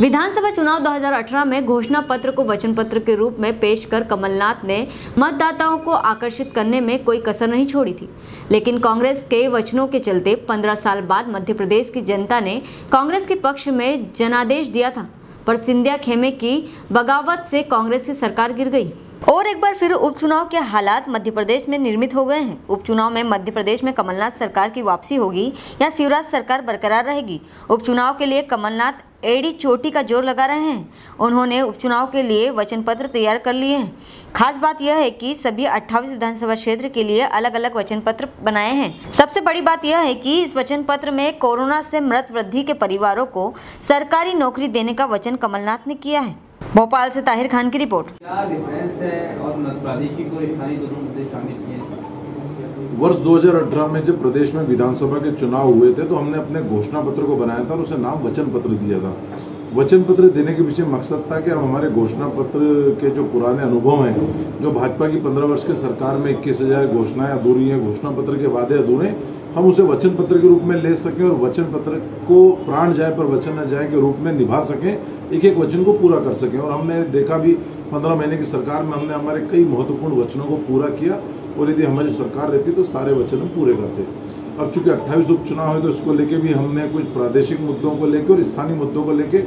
विधानसभा चुनाव 2018 में घोषणा पत्र को वचन पत्र के रूप में पेश कर कमलनाथ ने मतदाताओं को आकर्षित करने में कोई कसर नहीं छोड़ी थी। लेकिन कांग्रेस के वचनों के चलते 15 साल बाद मध्य प्रदेश की जनता ने कांग्रेस के पक्ष में जनादेश दिया था, पर सिंधिया खेमे की बगावत से कांग्रेस की सरकार गिर गई। और एक बार फिर उपचुनाव के हालात मध्य प्रदेश में निर्मित हो गए हैं। उपचुनाव में मध्य प्रदेश में कमलनाथ सरकार की वापसी होगी या शिवराज सरकार बरकरार रहेगी? उपचुनाव के लिए कमलनाथ एडी चोटी का ज़ोर लगा रहे हैं। उन्होंने उपचुनाव के लिए वचन पत्र तैयार कर लिए हैं। खास बात यह है कि सभी 28 विधानसभा क्षेत्र के लिए अलग अलग वचन पत्र बनाए हैं। सबसे बड़ी बात यह है कि इस वचन पत्र में कोरोना से मृत वृद्धि के परिवारों को सरकारी नौकरी देने का वचन कमलनाथ ने किया है। भोपाल से ताहिर खान की रिपोर्ट। क्या डिफरेंस है और प्रादेशिक और स्थानीय दोनों मुद्दे शामिल किए वर्ष 2018 में जब प्रदेश में विधानसभा के चुनाव हुए थे तो हमने अपने घोषणा पत्र को बनाया था और उसे नाम वचन पत्र दिया था। वचन पत्र देने के पीछे मकसद था कि हम हमारे घोषणा पत्र के जो पुराने अनुभव हैं, जो भाजपा की पंद्रह वर्ष के सरकार में इक्कीस हज़ार घोषणाएँ अधूरी हैं घोषणा पत्र के वादे अधूरे, हम उसे वचन पत्र के रूप में ले सकें और वचन पत्र को प्राण जाए पर वचन न जाए के रूप में निभा सकें एक एक वचन को पूरा कर सकें। और हमने देखा भी, पंद्रह महीने की सरकार में हमने हमारे कई महत्वपूर्ण वचनों को पूरा किया। और यदि हमारी सरकार रहती तो सारे वचन हम पूरे करते। अब चूँकि 28 उपचुनाव है तो इसको लेके भी हमने कुछ प्रादेशिक मुद्दों को लेकर और स्थानीय मुद्दों को लेके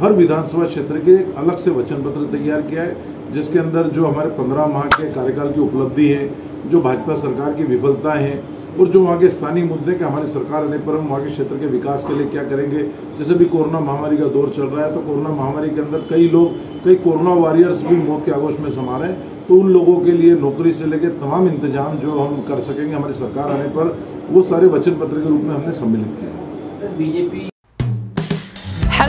हर विधानसभा क्षेत्र के एक अलग से वचन पत्र तैयार किया है, जिसके अंदर जो हमारे पंद्रह माह के कार्यकाल की उपलब्धि है, जो भाजपा सरकार की विफलताएँ हैं, और जो वहाँ के स्थानीय मुद्दे के हमारी सरकार आने पर हम वहाँ के क्षेत्र के विकास के लिए क्या करेंगे, जैसे भी कोरोना महामारी का दौर चल रहा है तो कोरोना महामारी के अंदर कई लोग, कई कोरोना वॉरियर्स भी मौत के आगोश में समा रहे हैं तो उन लोगों के लिए नौकरी से लेकर तमाम इंतज़ाम जो हम कर सकेंगे हमारी सरकार आने पर, वो सारे वचन पत्र के रूप में हमने सम्मिलित हैं। बीजेपी